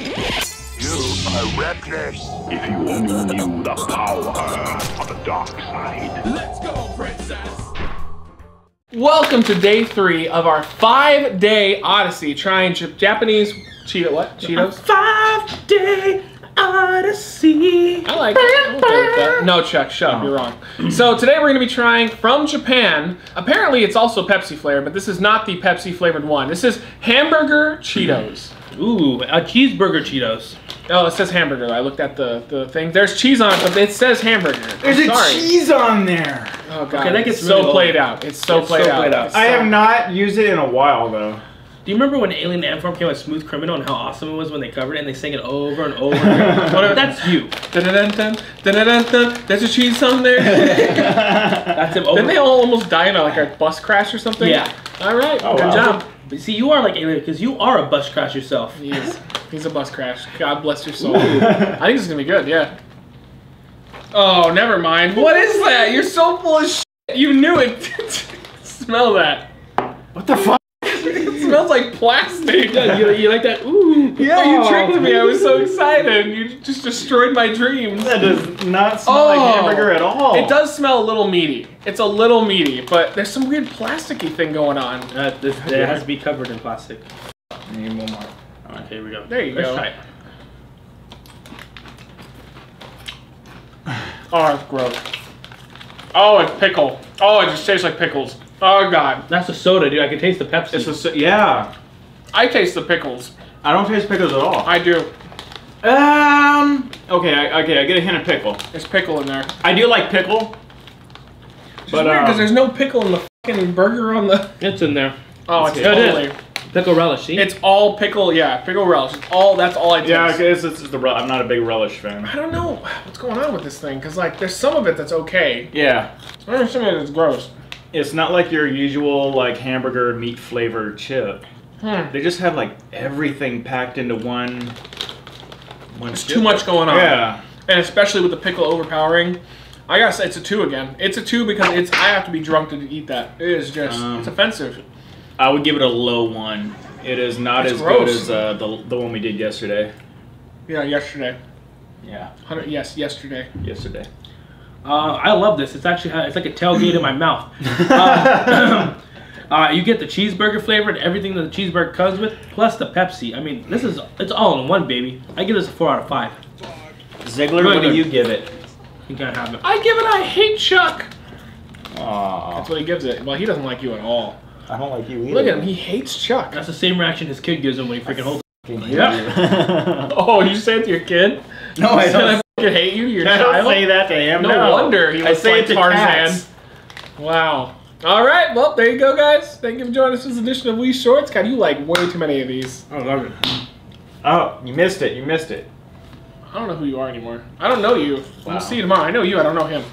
You are reckless. If you only knew the power of the dark side. Let's go, princess! Welcome to day three of our five-day odyssey trying J- Japanese Cheeto what? Cheetos? Five day odyssey. I like it. I'm okay with that. No, Chuck, shut up. You're wrong. So today we're going to be trying from Japan. Apparently, it's also Pepsi flavored, but this is not the Pepsi flavored one. This is hamburger Cheetos. Ooh, a cheeseburger Cheetos. Oh, it says hamburger. I looked at the, the thing. There's cheese on it, but it says hamburger. There's I'm a sorry. cheese on there. Oh god, Okay, that gets it's so old. played out. It's so It's played so out. played out. It's I so- have not used it in a while though. Do you remember when Alien Ant Farm came with Smooth Criminal and how awesome it was when they covered it and they sang it over and over again? That's you. Dun-dun-dun-dun. There's a cheese on there. That's him over. Didn't they all almost die in a, like a bus crash or something? Yeah. All right. Oh, good wow. job. But see, you are like Alien because you are a bus crash yourself. He is. He's a bus crash. God bless your soul. I think this is gonna be good. Yeah. Oh, never mind. What is that? You're so full of shit. You knew it. Smell that. What the fuck? It smells like plastic. Yeah, you, you like that? Ooh. Yeah, you tricked me. I was so excited. You just destroyed my dreams. That does not smell Oh. like hamburger at all. It does smell a little meaty. It's a little meaty, but there's some weird plasticky thing going on. Uh, this, it has to be covered in plastic. I Need one more. Okay, here we go. There you Let's go. try it. Oh, it's gross. Oh, it's pickle. Oh, it just tastes like pickles. Oh god. That's a soda, dude. I can taste the Pepsi. It's a s- yeah. I taste the pickles. I don't taste pickles at all. I do. Um. Okay. I, okay. I get a hint of pickle. There's pickle in there. I do like pickle. But But because um, there's no pickle in the fucking burger on the. it's in there. Oh, it's It totally. Pickle relish. See? It's all pickle. Yeah, pickle relish. It's all. That's all I taste. yeah. I guess it's the. I'm not a big relish fan. I don't know what's going on with this thing because like there's some of it that's okay. Yeah. There's some of it that's gross. It's not like your usual like hamburger meat flavored chip. Hmm. They just have like everything packed into one. One. There's chip. too much going on. Yeah. And especially with the pickle overpowering. I gotta say it's a two again. It's a two because it's I have to be drunk to eat that. It is just Um, it's offensive. I would give it a low one. It is not It's as gross. good as uh, the the one we did yesterday. Yeah, yesterday. Yeah. Hundred yes, yesterday. Yesterday. Uh, I love this. It's actually it's like a tailgate in my mouth. Uh, uh, you get the cheeseburger flavor and everything that the cheeseburger comes with, plus the Pepsi. I mean, this is it's all in one, baby. I give this a four out of five. Ziggler, Really what do you give it? You can't have it. I give it I hate Chuck. Aw. That's what he gives it. Well, he doesn't like you at all. I don't like you either. Look at him. He hates Chuck. That's the same reaction his kid gives him when he freaking holds. Yeah. Oh, you say it to your kid? no, I Said I don't. fucking hate you, your I child. don't say that to him. No, No, wonder he I looks say like it to Tarzan. cats. Wow. All right. Well, there you go, guys. Thank you for joining us for this edition of WE Shorts. God, you like way too many of these. I love it. Oh, you missed it. You missed it. I don't know who you are anymore. I don't know you. Wow. We'll see you tomorrow. I know you. I don't know him.